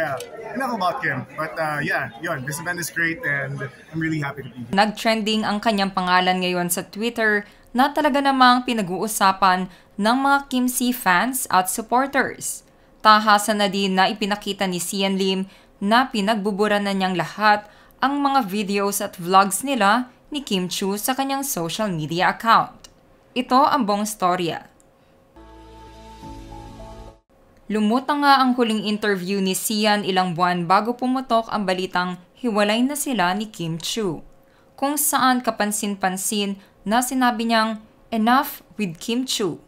Yeah, enough about Kim. But uh, yeah, yun, this event is great and I'm really happy to be here. Nag-trending ang kanyang pangalan ngayon sa Twitter na talaga namang pinag-uusapan ng mga Kim C fans at supporters. Tahasan na din na ipinakita ni Sian Lim na pinagbubura na niyang lahat ang mga videos at vlogs nila ni Kim Chu sa kanyang social media account. Ito ang buong storya. Lumutang nga ang huling interview ni Sian ilang buwan bago pumutok ang balitang hiwalay na sila ni Kim Chu. Kung saan kapansin-pansin na sinabi niyang enough with Kim Chu.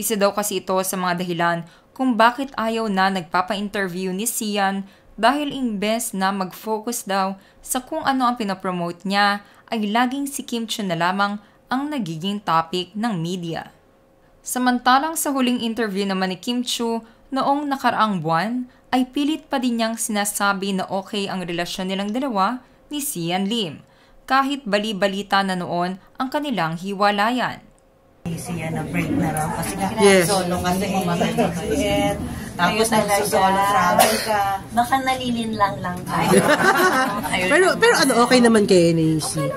Isa daw kasi ito sa mga dahilan kung bakit ayaw na nagpapa-interview ni Sian dahil imbes na mag-focus daw sa kung ano ang pinapromote niya ay laging si Kim Chu na lamang ang nagiging topic ng media. Samantalang sa huling interview naman ni Kim Chu noong nakaraang buwan ay pilit pa din niyang sinasabi na okay ang relasyon nilang dalawa ni Sian Lim, kahit bali-balita na noon ang kanilang hiwalayan. Siya na break na raw kasi nga Yes. solo kasi mabait Tapos nag-solo travel ka. Baka nalilinlang lang tayo. pero pero ano okay naman kay Nancy.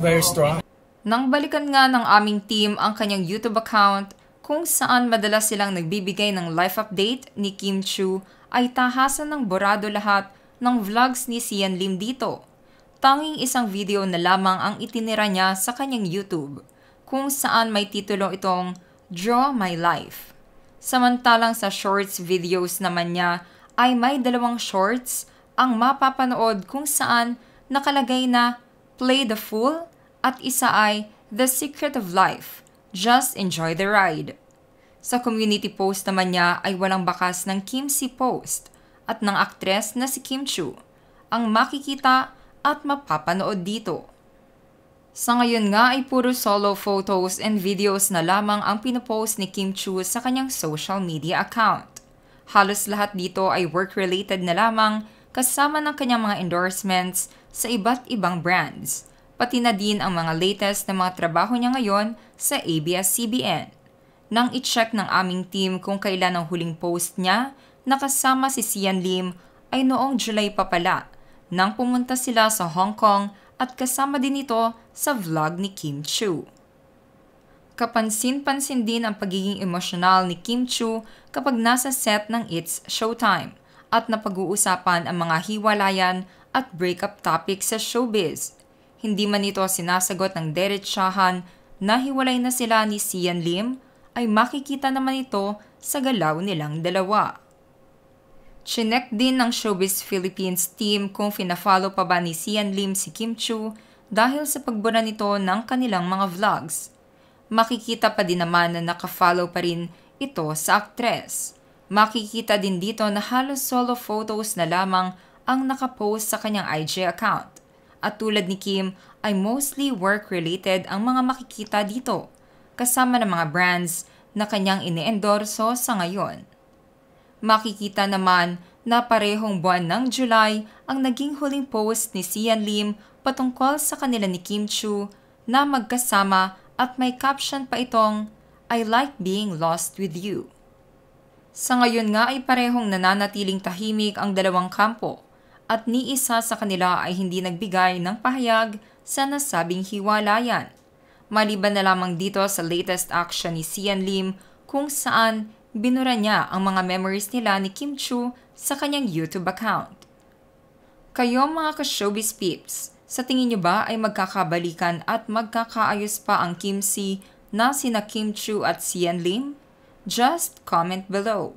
Very strong. Nang balikan nga ng aming team ang kanyang YouTube account kung saan madalas silang nagbibigay ng life update ni Kim Chu ay tahasan ng borado lahat ng vlogs ni Sian Lim dito. Tanging isang video na lamang ang itinira niya sa kanyang YouTube kung saan may titulo itong Draw My Life. Samantalang sa shorts videos naman niya ay may dalawang shorts ang mapapanood kung saan nakalagay na Play the Fool at isa ay The Secret of Life. Just enjoy the ride. Sa community post naman niya ay walang bakas ng Kim Si post at ng aktres na si Kim Chu ang makikita at mapapanood dito. Sa ngayon nga ay puro solo photos and videos na lamang ang pinopost ni Kim Chu sa kanyang social media account. Halos lahat dito ay work-related na lamang kasama ng kanyang mga endorsements sa iba't ibang brands pati na din ang mga latest na mga trabaho niya ngayon sa ABS-CBN. Nang i-check ng aming team kung kailan ang huling post niya, nakasama si Sian Lim ay noong July pa pala, nang pumunta sila sa Hong Kong at kasama din ito sa vlog ni Kim Chu. Kapansin-pansin din ang pagiging emosyonal ni Kim Chu kapag nasa set ng It's Showtime at napag-uusapan ang mga hiwalayan at breakup topics sa showbiz hindi man ito sinasagot ng derechahan na hiwalay na sila ni Sian Lim, ay makikita naman ito sa galaw nilang dalawa. Chinek din ng Showbiz Philippines team kung fina-follow pa ba ni Sian Lim si Kim Chu dahil sa pagbura nito ng kanilang mga vlogs. Makikita pa din naman na nakafollow pa rin ito sa aktres. Makikita din dito na halos solo photos na lamang ang nakapost sa kanyang IG account at tulad ni Kim ay mostly work-related ang mga makikita dito, kasama ng mga brands na kanyang ine-endorso sa ngayon. Makikita naman na parehong buwan ng July ang naging huling post ni Sian Lim patungkol sa kanila ni Kim Chu na magkasama at may caption pa itong I like being lost with you. Sa ngayon nga ay parehong nananatiling tahimik ang dalawang kampo at ni isa sa kanila ay hindi nagbigay ng pahayag sa nasabing hiwalayan. Maliban na lamang dito sa latest action ni Sian Lim kung saan binura niya ang mga memories nila ni Kim Chu sa kanyang YouTube account. Kayo mga ka-showbiz peeps, sa tingin niyo ba ay magkakabalikan at magkakaayos pa ang Kim Si na sina Kim Chu at Sian Lim? Just comment below.